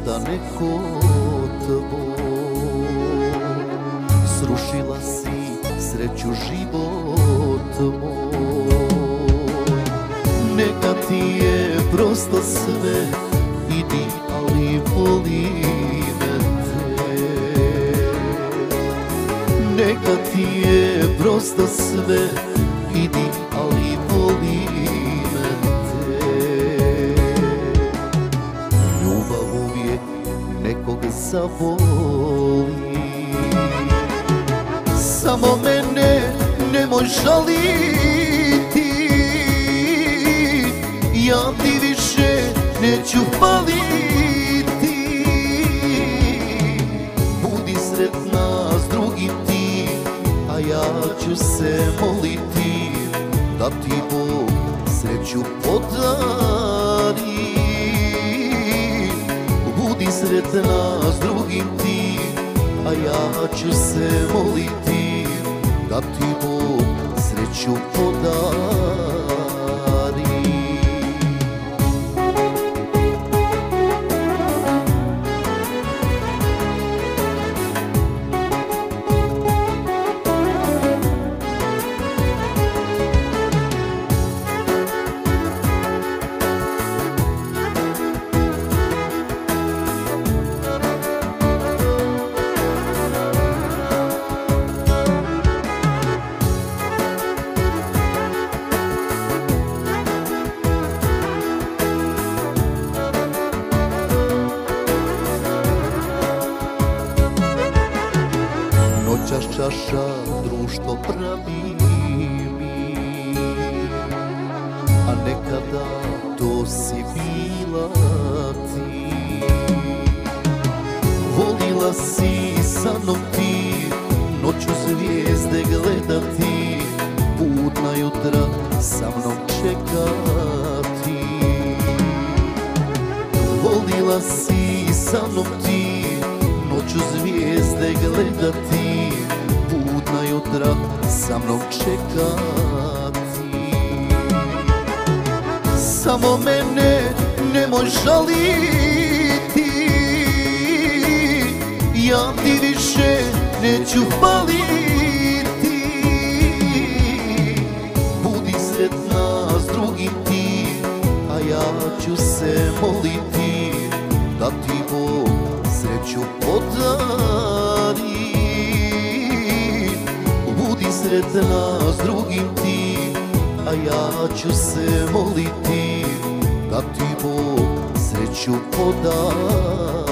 neko tvoj Srušila si sreću život moj. Neka ti je prosto sve Idi ali voli me te. Neka ti je prosto sve zavoli Samo mene nemoj žaliti. Ja ti više neću faliti Budi sretna s drugim ti A ja ću se moliti Da ti Bog sreću podari Budi sretna s drugim ti A ja ću se moliti Da ti Bog sreću podari Noćas čaša društvo pravi mi A nekada to si bila ti. Volila si sa mnom ti Noću zvijezde gledati. Budna jutra sa mnom čekati. Volila si sa mnom ti Noću zvijezde gledati Budna jutra sa mnom čekati Samo mene nemoj žaliti. Ja ti više neću faliti Budi sretna s drugim ti A ja ću se moliti sretna s drugim ti A ja ću se moliti Da ti Bog sreću podari